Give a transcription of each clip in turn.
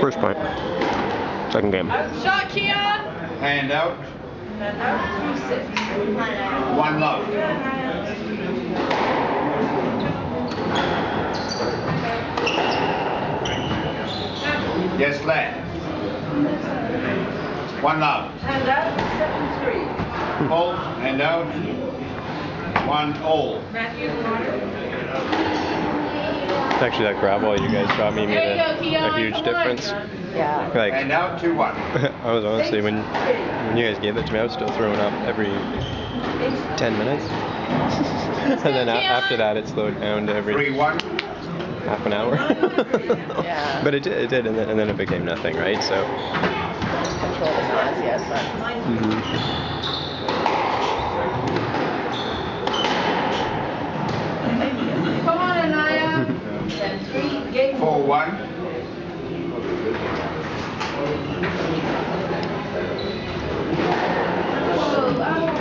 First point. Second game. Shot, Keon. Hand out. One love. Yes, lad. One love. Hand out, seven, three. Pull, hand out. One all. Matthew Water. Actually, that Gravol you guys brought me made a, a huge difference. Yeah. Like, Hand out, two, one. I was honestly when when you guys gave it to me, I was still throwing up every 10 minutes, and then a- after that it slowed down to every Three, one. half an hour. Yeah. But it did, it did, and then, and then it became nothing, right? So. Control the nausea, but. Mm-hmm. mhm. Come on, Anaya. Ten, three, game. Four, one. Whoa, ow.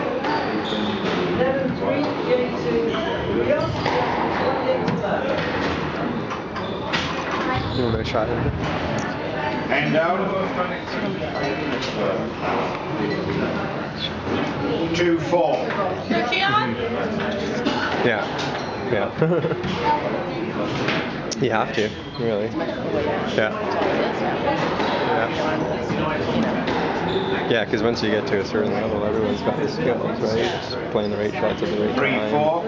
Eleven, three, getting to Rios. One game to love. You want a shot at it? Hand out. Two, four. Go, Keon. Yeah. Yeah. you have to, really. Yeah. Yeah. Yeah, because once you get to a certain level, everyone's got the skills, right? Just playing the right shots at the right Three, time. four.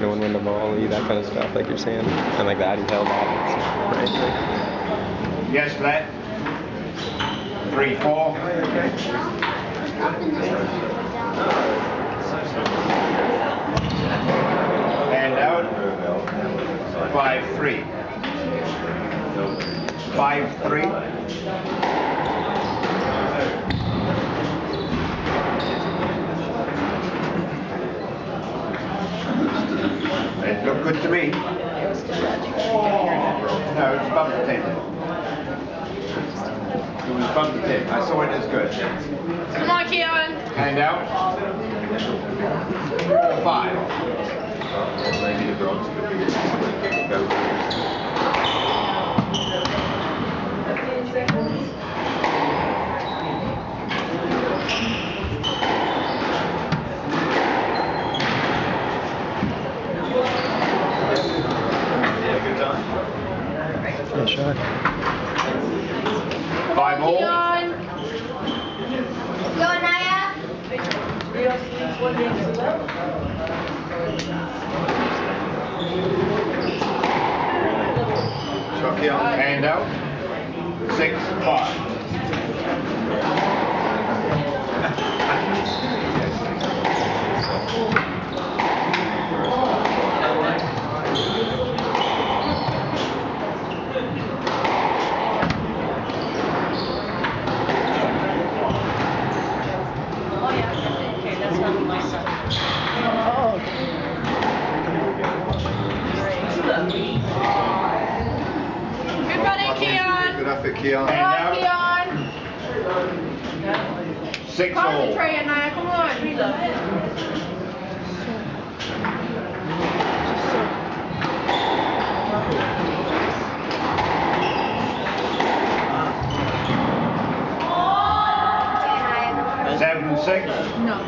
Knowing when to volley, that kind of stuff, like you're saying. And like that, he held that. Right? Yes, lad. Three, four. Hand out. Five, three. Five, three. It looked good to me. No, it's above the ten. It was above the ten. I saw it as good. Come on, Keon. Hand out. Five. Fifteen seconds. Good shot. Five. Keon. Go, Naya. One game. Hand out. Six, five. Good running, Keon. Good effort, Keon. Come on, Keon. Six all. Concentrate, Naya. Come on. Seven, six. No.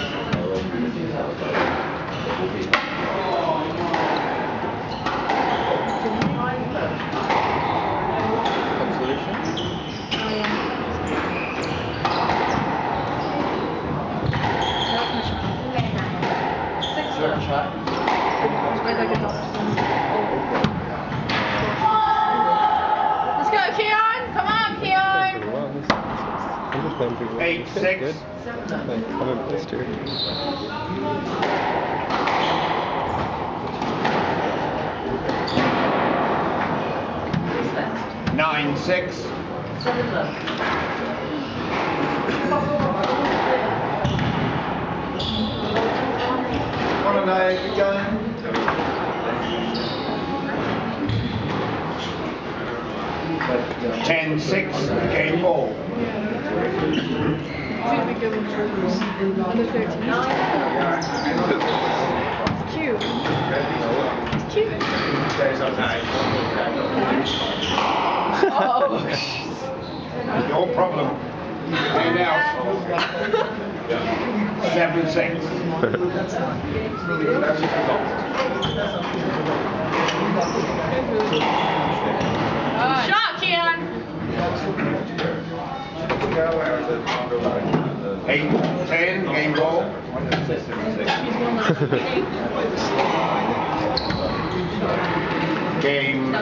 Eight, six. Good. Like, I'm impressed here. Nine, six. Seven left. Come on, Naya, keep. Ten, six. Game ball. Should be given for under 13. It's cute. It's cute. Your problem. Eight out. Seven six. Shot, Keon. Eight, ten, game ball. Game